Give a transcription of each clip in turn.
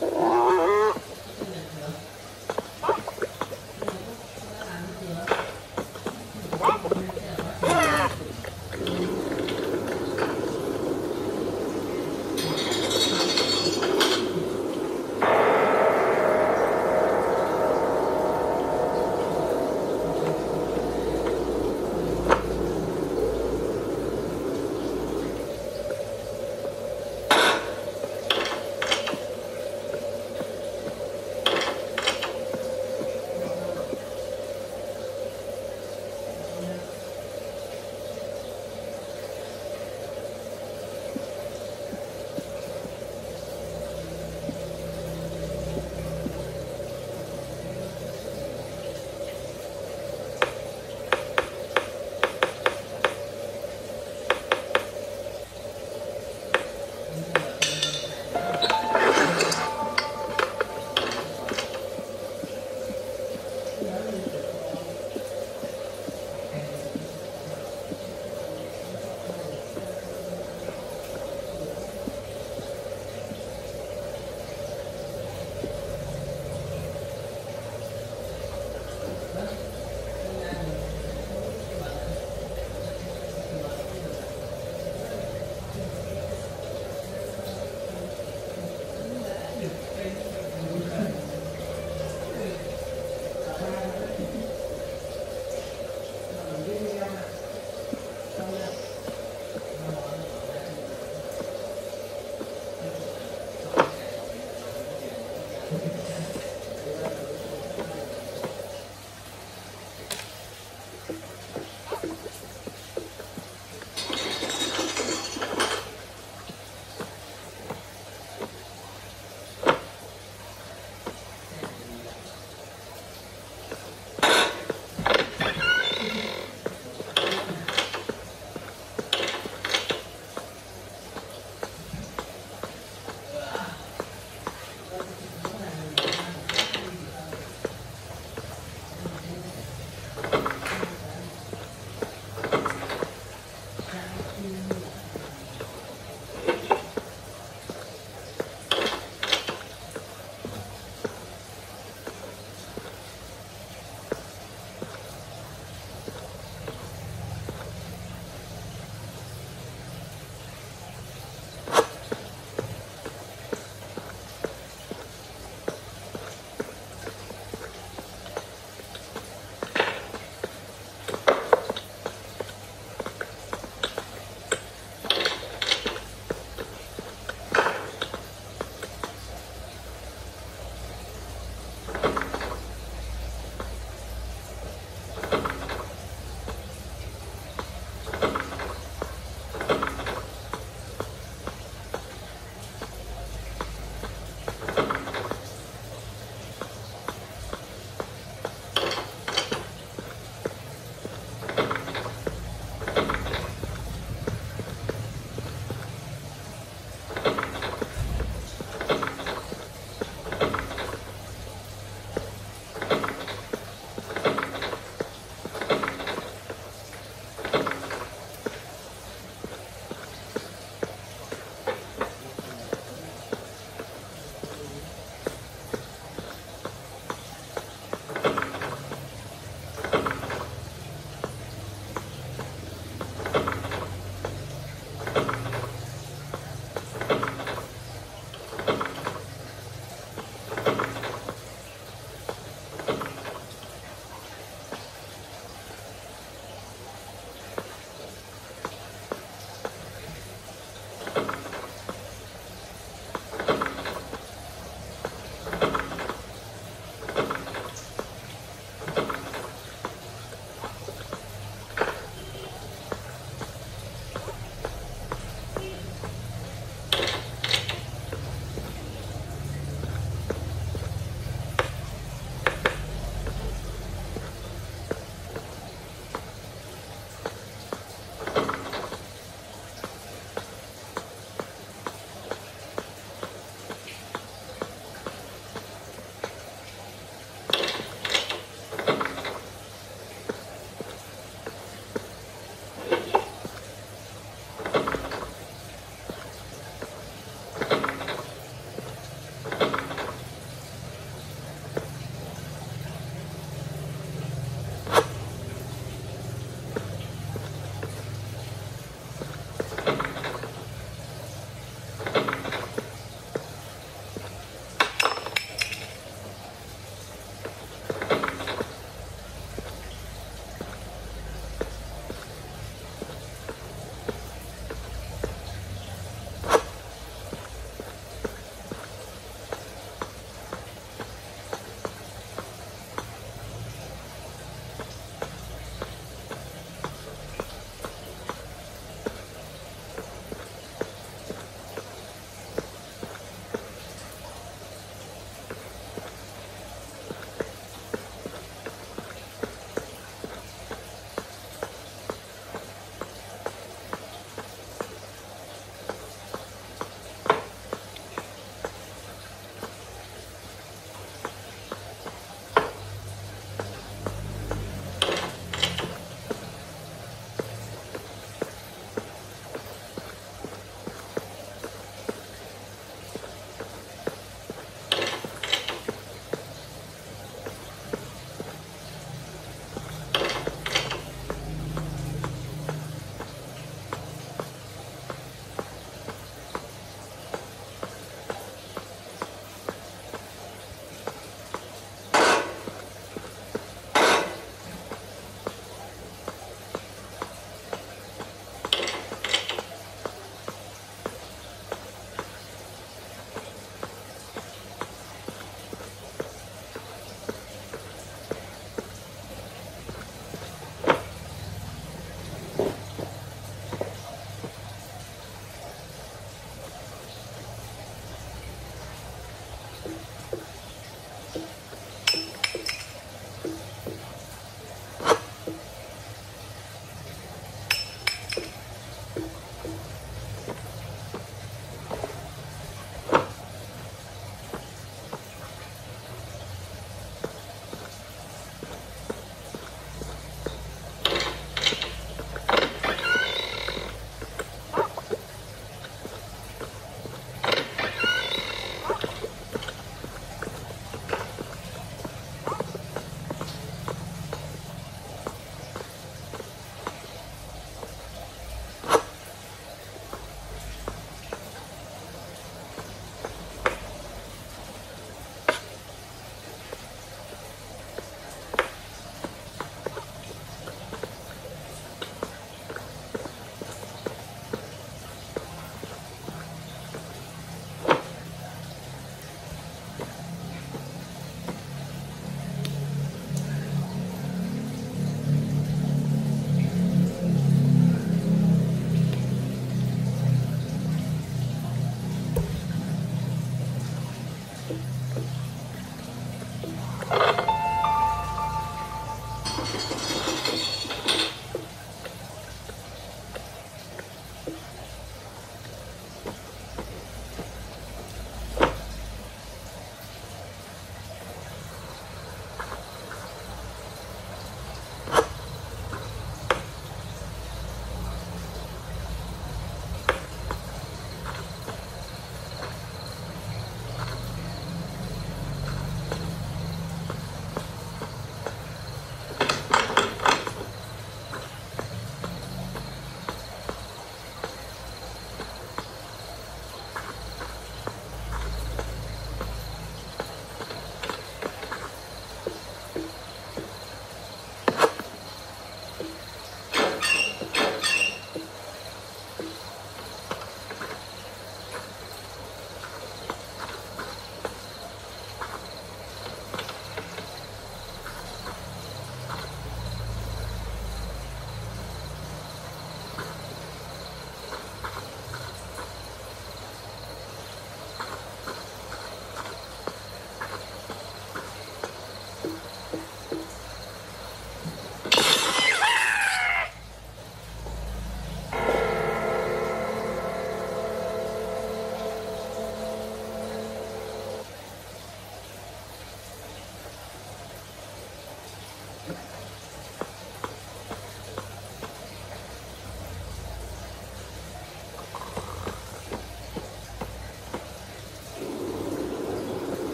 Yeah.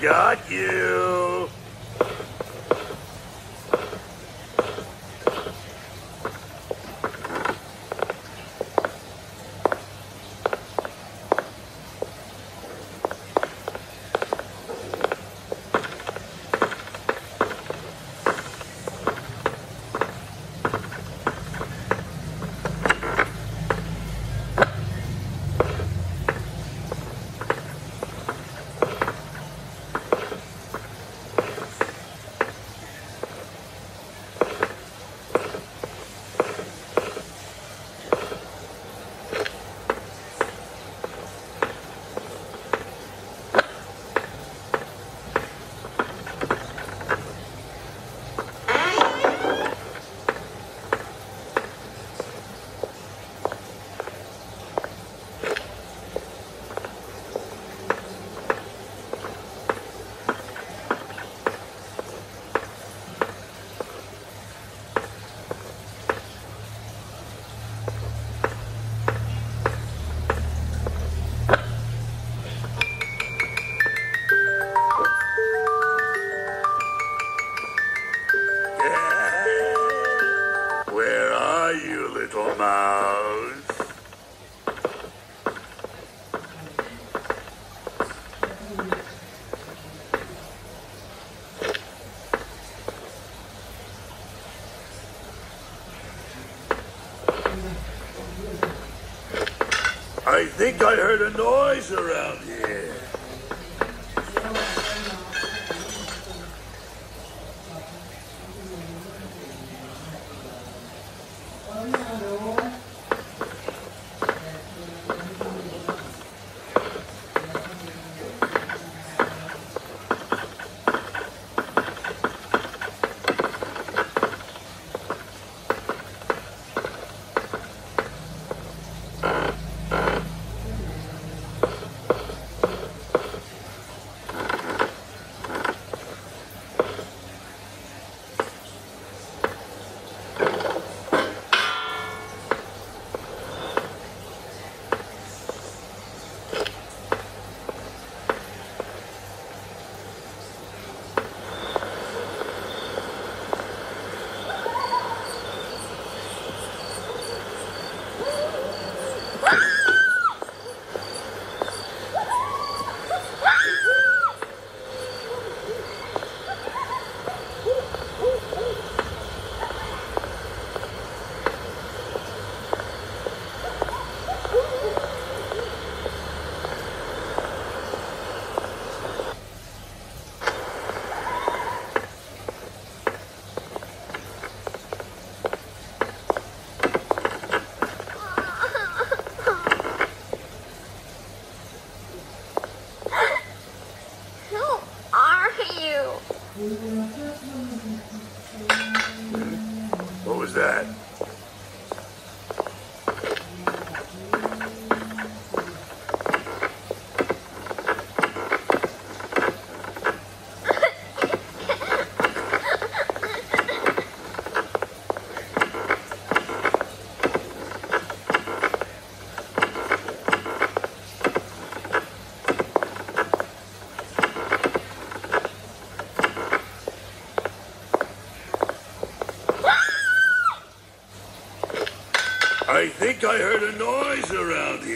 got you. Think I heard a noise around think I heard a noise around here.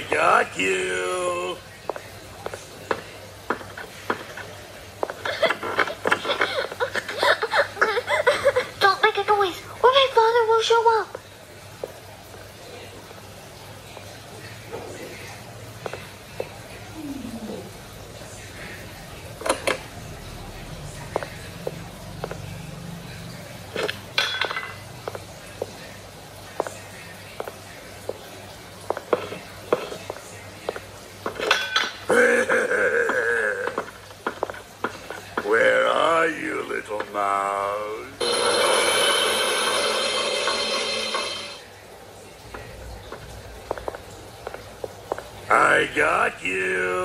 I got I got you.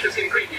delicious ingredients.